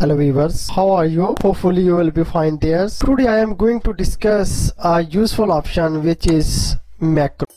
Hello viewers, how are you? Hopefully you will be fine there. Today I am going to discuss a useful option which is macro.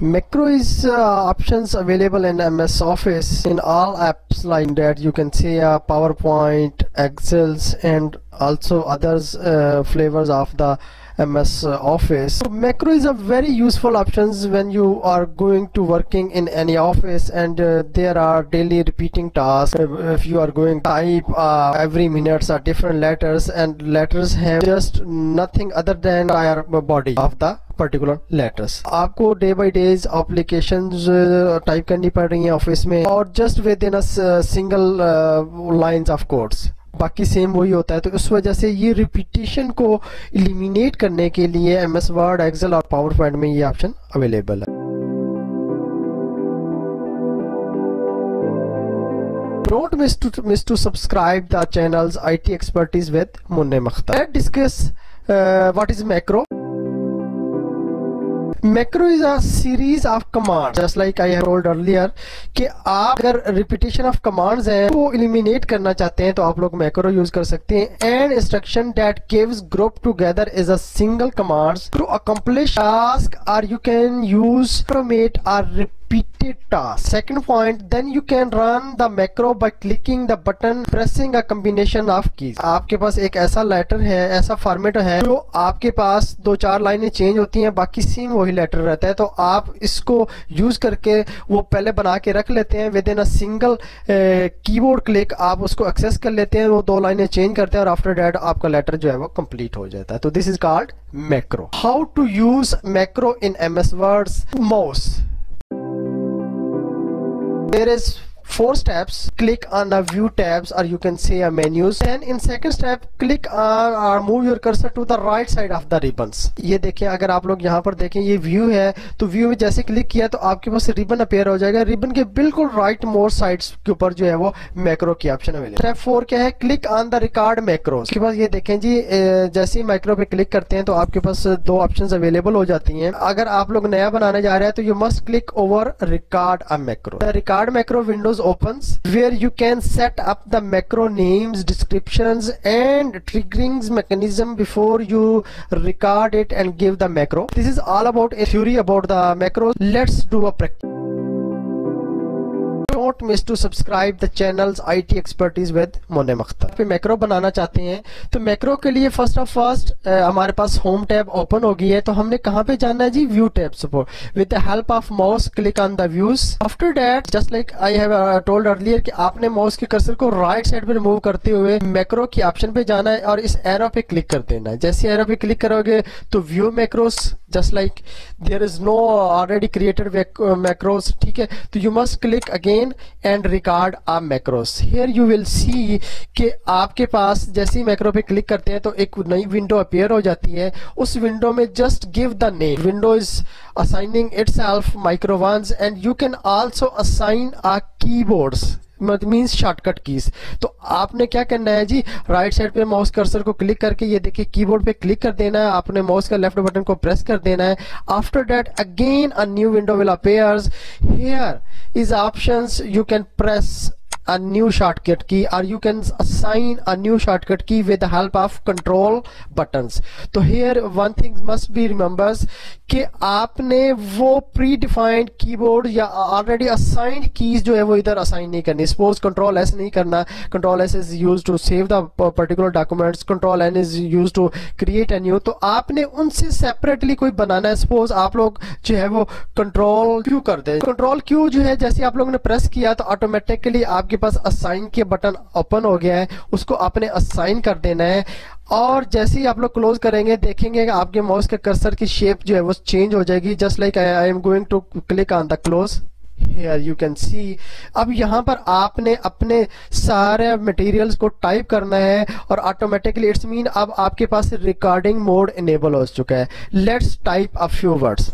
Macro is uh, options available in MS Office in all apps like that you can see uh, PowerPoint, Excels and also others uh, flavors of the MS Office. So macro is a very useful options when you are going to working in any office and uh, there are daily repeating tasks. If you are going type uh, every minutes are different letters and letters have just nothing other than entire body of the particular letters आपको day by days application type करनी पड़ रही है office में और just within single lines of codes बाकी same वही होता है तो उस वजह से ये रिपीटेशन को इलिमिनेट करने के लिए एम एस वर्ड एक्सेल और पावर पॉइंट में ये ऑप्शन अवेलेबल है Don't miss to miss to subscribe the channel's IT expertise with Munne Makhtar. Let's discuss uh, what is macro. Macro is a series of command just like I have told earlier कि आप अगर repetition of commands हैं, वो eliminate करना चाहते हैं तो आप लोग मैक्रो यूज़ कर सकते हैं। And instruction that gives group together is a single commands to accomplish task और you can use to mate task. Second point, then you can run the macro by clicking the button, pressing a combination of keys. आपके पास एक ऐसा letter है ऐसा format है जो आपके पास दो चार लाइनें चेंज होती हैं बाकी सेम वही लेटर रहता है। तो आप इसको यूज़ करके वो पहले बना के रख लेते हैं। Within a single keyboard click आप उसको एक्सेस कर लेते हैं वो दो लाइनें चेंज करते हैं और आफ्टर डेट आपका लेटर जो है वो कंप्लीट हो जाता है। तो this is called macro how to use macro in M S words mouse whereas four steps, click on the view tabs or you can say a menus and in second step, click on or move your cursor to the right side of the ribbons. ये देखें अगर आप लोग यहाँ पर देखें, ये view है तो व्यू में जैसे क्लिक किया तो आपके पास रिबन अपेयर हो जाएगा। रिबन के बिल्कुल राइट मोर साइड्स के ऊपर जो है, वो मैक्रो की ऑप्शन अवेलेबल स्टेप फोर क्या है? Click on the record macro उसके बाद ये देखें जी जैसे ही मैक्रो पे क्लिक करते हैं तो आपके पास दो ऑप्शन अवेलेबल हो जाती हैं। अगर आप लोग नया बनाने जा रहे हैं तो you must click over record a macro record macro windows windows opens where you can set up the macro names descriptions and triggerings mechanism before you record it and give the macro. This is all about a theory about the macros. Let's do a practice don't miss to subscribe the channels IT expertise with Mona Mukhtar पे macro बनाना चाहते हैं तो macro के लिए first of first हमारे पास home tab open हो गई है तो हमने कहाँ पे जाना है जी? View tab support with the help of mouse click on the views after that just like I have told earlier कि आपने माउस के कर्सर को राइट साइड पे मूव करते हुए मैक्रो की ऑप्शन पे जाना है और इस एरो पे क्लिक कर देना है। जैसे एरो पे क्लिक करोगे तो view macros just like there is no already created macros ठीक है? तो you must click again and record a macros here you will see कि आपके पास जैसे ही मैक्रो पे क्लिक करते हैं तो एक नई विंडो अपेयर हो जाती है। उस विंडो में just give the name window is assigning itself micro once and you can also assign a keyboards means shortcut keys तो आपने क्या करना है जी? राइट साइड पे माउस कर्सर को क्लिक करके ये देखिए कीबोर्ड पे क्लिक कर देना है। आपने माउस का लेफ़्ट बटन को प्रेस कर देना है। After that again a new window will appears here is option you can press a new shortcut key, or you can assign a new shortcut key with the help of control buttons. तो here one thing must be remembers कि आपने वो predefined या already assigned keys जो है वो इधर assign नहीं करनी। सपोज़ कंट्रोल एस नहीं करना। Control S is use to save the particular documents control N is use to create a new तो आपने उनसे सेपरेटली कोई बनाना है। सपोज़ आप लोग जो है वो कंट्रोल क्यू कर दे। कंट्रोल क्यू जो है, जैसे आप लोगों ने प्रेस किया तो ऑटोमेटिकली आपके पास असाइन के बटन ओपन हो गया है, उसको आपने असाइन कर देना है। और जैसे ही आप लोग क्लोज करेंगे, देखेंगे आपके माउस के कर्सर की शेप जो है, वो चेंज हो जाएगी। Just like I am going to click on the close Here you can see. अब यहाँ पर आपने अपने सारे मटेरियल्स को टाइप करना है और ऑटोमेटिकली इट्स मीन अब आपके पास रिकॉर्डिंग मोड इनेबल हो चुका है। Let's type a few words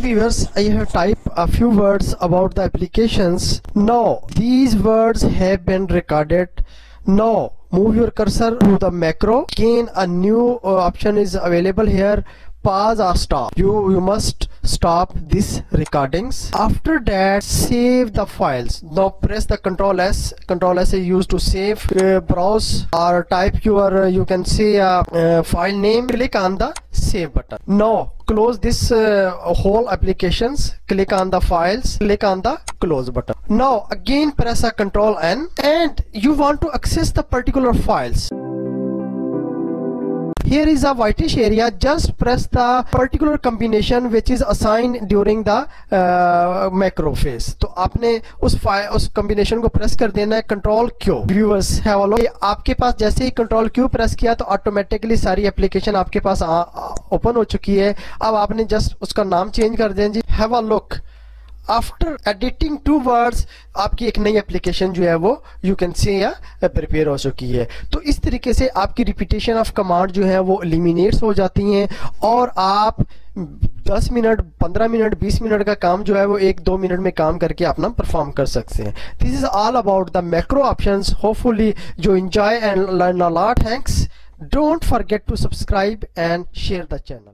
viewers, I have typed a few words about the applications. Now, these words have been recorded. Now, move your cursor to the macro. Again, a new uh, option is available here. pause or stop you you must stop this recordings. After that save the files. Now press the control s. Control s is used to save uh, browse or type your uh, you can say uh, uh, file name. Click on the save button. Now close this uh, whole applications. Click on the files. Click on the close button. Now again press a control n and you want to access the particular files here is a whitish area just press the particular combination which is assigned during the uh, तो आपने उस उस combination को press कर देना है Q viewers have a look आपके पास जैसे ही control Q press किया तो automatically सारी application आपके पास open हो चुकी है अब आपने just उसका नाम change कर दें जी have a look after editing two words आपकी एक नई एप्लीकेशन जो है वो यू कैन से या प्रिपेयर हो चुकी है। तो इस तरीके से आपकी रिपीटेशन ऑफ़ कमांड जो है वो एलिमिनेट्स हो जाती हैं और आप 10 मिनट 15 मिनट 20 मिनट का काम जो है वो एक दो मिनट में काम करके अपना परफॉर्म कर सकते हैं। This is all about the macro options hopefully जो enjoy and learn a lot thanks don't forget to subscribe and share the channel